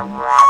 Wow.